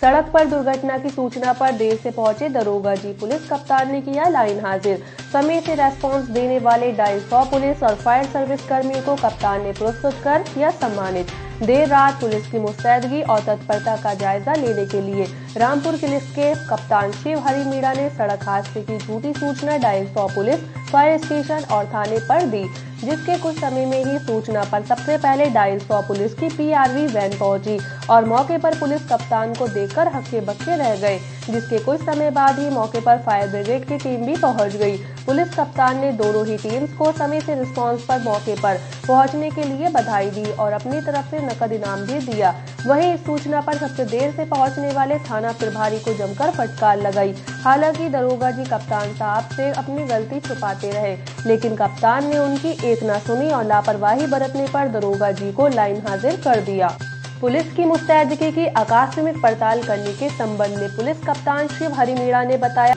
सड़क पर दुर्घटना की सूचना पर देर से पहुँचे दरोगा जी। पुलिस कप्तान ने किया लाइन हाजिर। समय से रेस्पॉन्स देने वाले ढाई सौ पुलिस और फायर सर्विस कर्मियों को कप्तान ने पुरस्कृत कर किया सम्मानित। देर रात पुलिस की मुस्तैदगी और तत्परता का जायजा लेने के लिए रामपुर पुलिस के कप्तान शिव हरि मीणा ने सड़क हादसे की झूठी सूचना डायल सौ पुलिस, फायर स्टेशन और थाने पर दी, जिसके कुछ समय में ही सूचना पर सबसे पहले डायल सौ पुलिस की पीआरवी वैन पहुँची और मौके पर पुलिस कप्तान को देखकर हक्के बक्के रह गए, जिसके कुछ समय बाद ही मौके पर फायर ब्रिगेड की टीम भी पहुँच गई। पुलिस कप्तान ने दोनों ही टीम्स को समय से रिस्पांस पर मौके पर पहुँचने के लिए बधाई दी और अपनी तरफ़ से नकद इनाम भी दिया। वहीं इस सूचना पर सबसे देर से पहुँचने वाले थाना प्रभारी को जमकर फटकार लगाई। हालाँकि दरोगा जी कप्तान साहब से अपनी गलती छुपाते रहे, लेकिन कप्तान ने उनकी एक न सुनी और लापरवाही बरतने पर दरोगा जी को लाइन हाजिर कर दिया। पुलिस की मुस्तैदगी की आकस्मिक पड़ताल करने के संबंध में पुलिस कप्तान शिव हरि मीणा ने बताया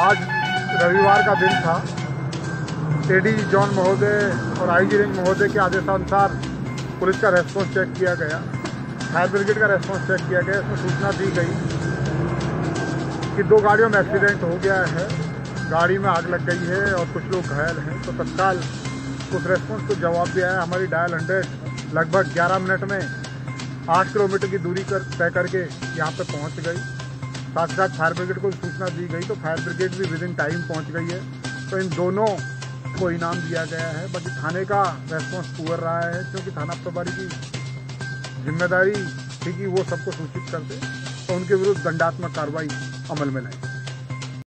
आज रविवार का दिन था। एडी जॉन महोदय और आईजी रेंज महोदय के आदेशानुसार पुलिस का रेस्पॉन्स चेक किया गया। फायर ब्रिगेड का रेस्पॉन्स चेक किया गया। इसमें सूचना दी गई कि दो गाड़ियों में एक्सीडेंट हो गया है। गाड़ी में आग लग गई है और कुछ लोग घायल हैं। तो तत्काल उस रेस्पॉन्स को जवाब दिया है। हमारी डायल हंड्रेड लगभग 11 मिनट में आठ किलोमीटर की दूरी कर तय करके यहाँ पे पहुँच गई। साथ साथ फायर ब्रिगेड को सूचना दी गई तो फायर ब्रिगेड भी विद इन टाइम पहुँच गई है। तो इन दोनों को इनाम दिया गया है। बाकी थाने का रेस्पॉन्स पुअर रहा है, क्योंकि थाना प्रभारी की ज़िम्मेदारी थी कि वो सबको सूचित कर दे तो उनके विरुद्ध दंडात्मक कार्रवाई अमल में लाई